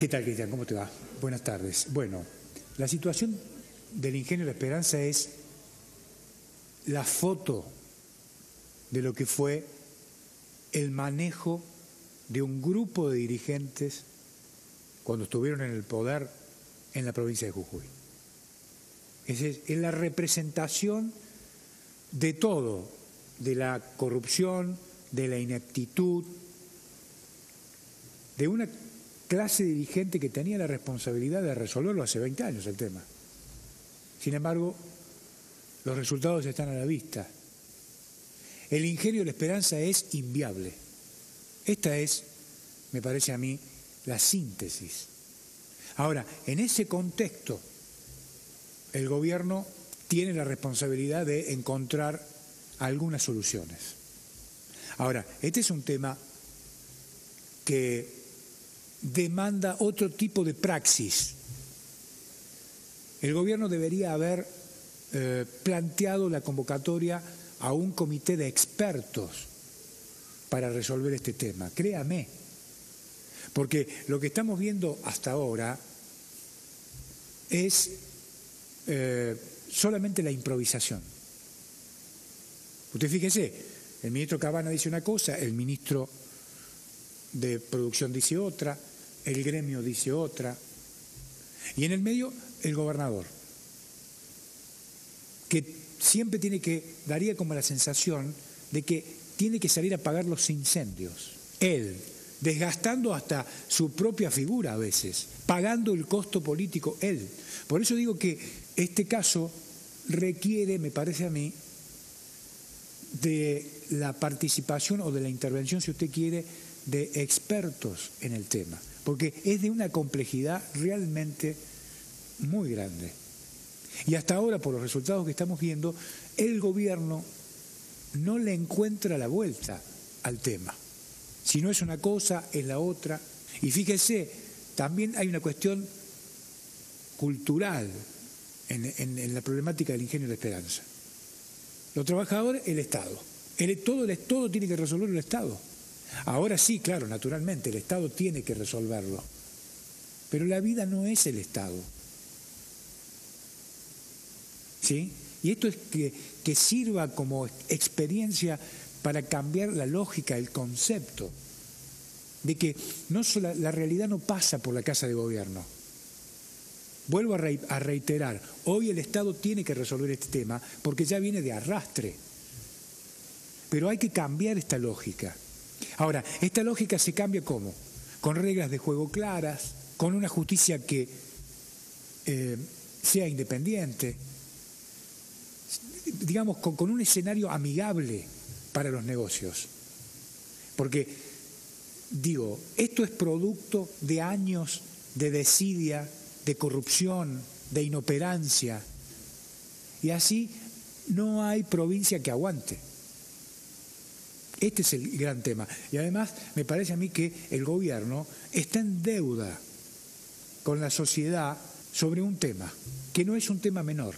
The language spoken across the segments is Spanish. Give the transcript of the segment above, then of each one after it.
¿Qué tal, Cristian? ¿Cómo te va? Buenas tardes. Bueno, la situación del ingenio de la esperanza es la foto de lo que fue el manejo de un grupo de dirigentes cuando estuvieron en el poder en la provincia de Jujuy. Es, es la representación de todo, de la corrupción, de la ineptitud, de una clase dirigente que tenía la responsabilidad de resolverlo hace 20 años el tema. Sin embargo, los resultados están a la vista. El ingenio de la esperanza es inviable. Esta es, me parece a mí, la síntesis. Ahora, en ese contexto, el gobierno tiene la responsabilidad de encontrar algunas soluciones. Ahora, este es un tema que demanda otro tipo de praxis. El gobierno debería haber eh, planteado la convocatoria a un comité de expertos para resolver este tema, créame, porque lo que estamos viendo hasta ahora es eh, solamente la improvisación. Usted fíjese, el ministro Cabana dice una cosa, el ministro de producción dice otra, el gremio dice otra, y en el medio el gobernador, que siempre tiene que, daría como la sensación de que tiene que salir a pagar los incendios, él, desgastando hasta su propia figura a veces, pagando el costo político él. Por eso digo que este caso requiere, me parece a mí, de la participación o de la intervención, si usted quiere, de expertos en el tema porque es de una complejidad realmente muy grande. Y hasta ahora, por los resultados que estamos viendo, el gobierno no le encuentra la vuelta al tema. Si no es una cosa, es la otra. Y fíjese, también hay una cuestión cultural en, la problemática del ingenio de la esperanza. Los trabajadores, el Estado. El, todo, todo tiene que resolver el Estado. Ahora sí, claro, naturalmente, el Estado tiene que resolverlo. Pero la vida no es el Estado. ¿Sí? Y esto es que, que sirva como experiencia para cambiar la lógica, el concepto, de que no la realidad no pasa por la casa de gobierno. Vuelvo a reiterar, hoy el Estado tiene que resolver este tema porque ya viene de arrastre. Pero hay que cambiar esta lógica. Ahora, esta lógica se cambia cómo? Con reglas de juego claras, con una justicia que eh, sea independiente, digamos, con, con un escenario amigable para los negocios. Porque, digo, esto es producto de años de desidia, de corrupción, de inoperancia, y así no hay provincia que aguante. Este es el gran tema. Y además me parece a mí que el gobierno está en deuda con la sociedad sobre un tema, que no es un tema menor.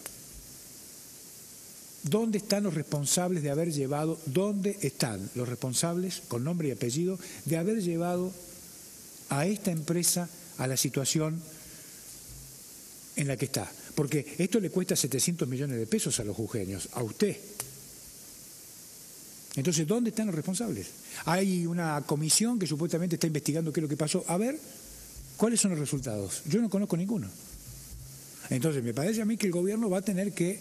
¿Dónde están los responsables de haber llevado, dónde están los responsables, con nombre y apellido, de haber llevado a esta empresa a la situación en la que está? Porque esto le cuesta 700 millones de pesos a los jujeños, a usted, entonces, ¿dónde están los responsables? Hay una comisión que supuestamente está investigando qué es lo que pasó. A ver, ¿cuáles son los resultados? Yo no conozco ninguno. Entonces, me parece a mí que el gobierno va a tener que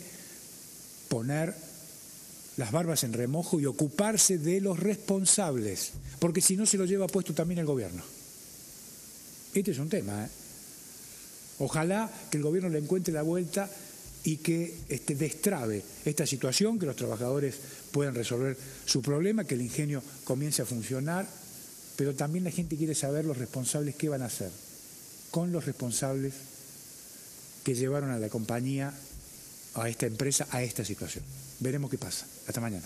poner las barbas en remojo y ocuparse de los responsables, porque si no se lo lleva puesto también el gobierno. Este es un tema. ¿eh? Ojalá que el gobierno le encuentre la vuelta y que este, destrabe esta situación, que los trabajadores puedan resolver su problema, que el ingenio comience a funcionar, pero también la gente quiere saber los responsables qué van a hacer con los responsables que llevaron a la compañía, a esta empresa, a esta situación. Veremos qué pasa. Hasta mañana.